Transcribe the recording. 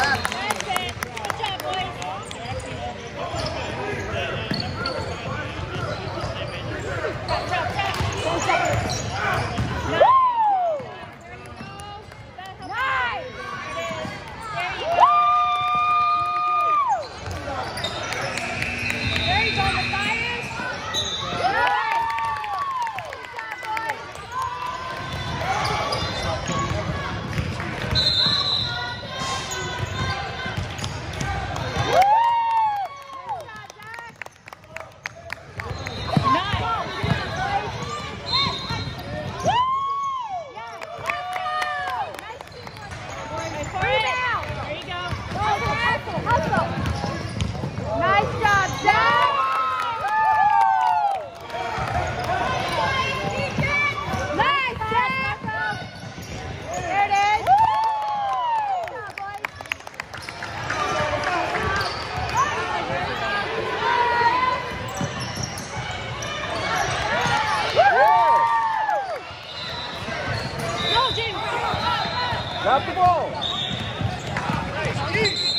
Yeah. Grab the ball. Nice.